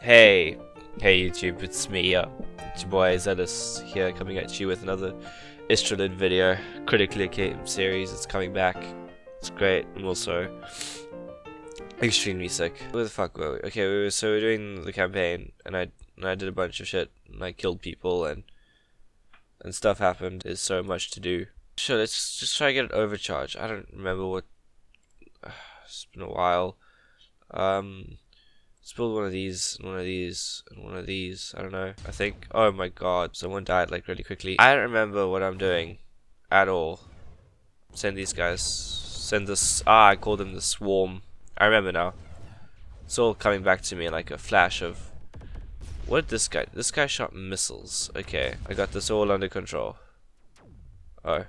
Hey, hey YouTube, it's me, uh, it's your boy Zealous here coming at you with another Istrolid video, critically acclaimed series, it's coming back, it's great, and also extremely sick. Where the fuck were we? Okay, we were, so we were doing the campaign, and I, and I did a bunch of shit, and I killed people, and, and stuff happened, there's so much to do. Sure, let's just try to get an overcharge, I don't remember what, it's been a while, um... Let's build one of these, and one of these, and one of these. I don't know. I think. Oh my god, someone died like really quickly. I don't remember what I'm doing at all. Send these guys. Send this. Ah, I called them the swarm. I remember now. It's all coming back to me in like a flash of. What did this guy? This guy shot missiles. Okay, I got this all under control. Oh.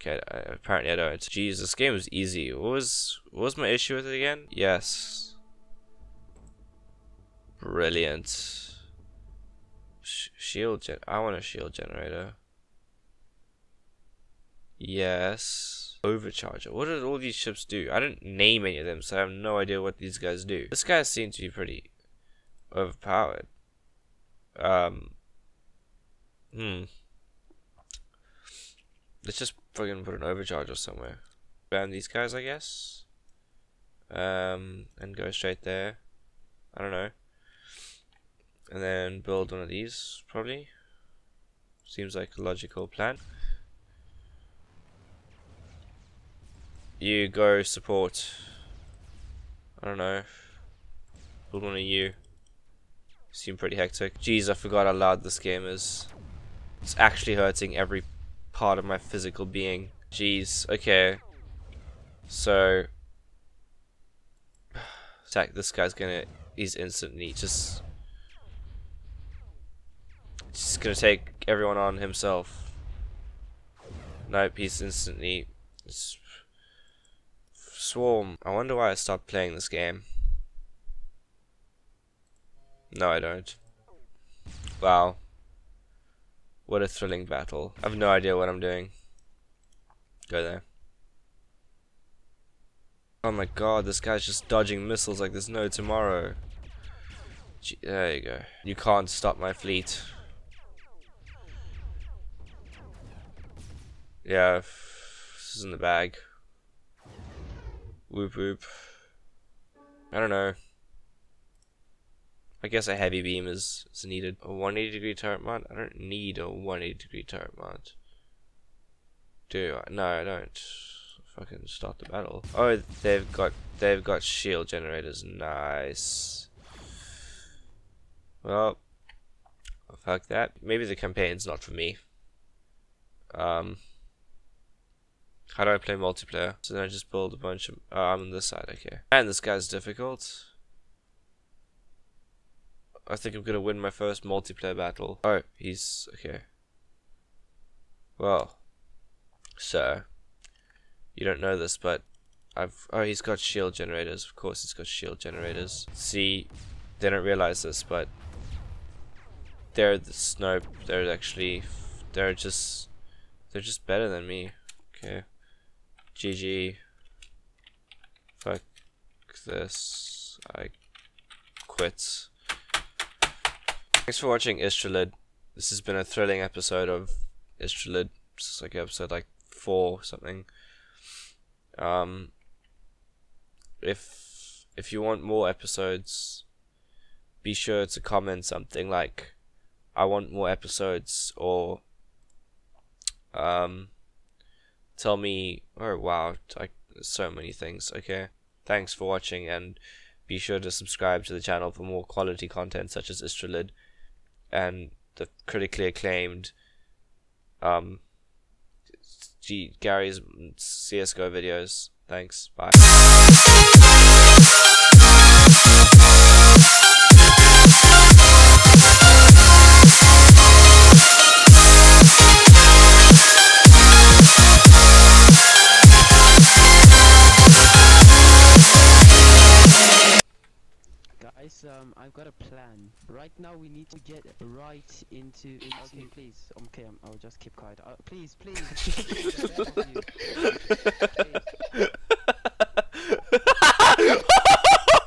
Okay, I, apparently I don't. Jeez, this game was easy. What was what was my issue with it again? Yes. Brilliant. Sh shield gen- I want a shield generator. Yes. Overcharger. What did all these ships do? I didn't name any of them, so I have no idea what these guys do. This guy seems to be pretty overpowered. Um. Hmm. Let's just fucking put an overcharger somewhere. Ban these guys, I guess. Um, and go straight there. I don't know and then build one of these probably. Seems like a logical plan. You go support. I don't know. Build one of you. Seem pretty hectic. Jeez I forgot how loud this game is. It's actually hurting every part of my physical being. Jeez okay. So attack this guy's gonna he's instantly just gonna take everyone on himself. Nope, he's instantly... Swarm. I wonder why I stopped playing this game. No, I don't. Wow. What a thrilling battle. I have no idea what I'm doing. Go there. Oh my god, this guy's just dodging missiles like there's no tomorrow. There you go. You can't stop my fleet. Yeah, this is in the bag. Whoop whoop. I don't know. I guess a heavy beam is, is needed. A 180 degree turret mod? I don't need a 180 degree turret mod. Do I? No, I don't. Fucking start the battle. Oh, they've got they've got shield generators. Nice. Well, fuck that. Maybe the campaign's not for me. Um. How do I play multiplayer? So then I just build a bunch of... Oh, I'm on this side, okay. And this guy's difficult. I think I'm gonna win my first multiplayer battle. Oh, he's... okay. Well. So. You don't know this, but... I've... Oh, he's got shield generators. Of course he's got shield generators. See, they don't realize this, but... They're the snow... They're actually... They're just... They're just better than me. Okay. GG. Fuck this. I quit. Thanks for watching Istrolid. This has been a thrilling episode of Istrolid. It's like episode like four something. Um, if if you want more episodes, be sure to comment something like, "I want more episodes," or um, tell me oh wow I, so many things okay thanks for watching and be sure to subscribe to the channel for more quality content such as Istrolid and the critically acclaimed um G Gary's CSGO videos. Thanks. Bye guys, um, I've got a plan. Right now we need to get right into, into okay, please. Okay, um, I'll just keep quiet. Uh, please, please. please, please.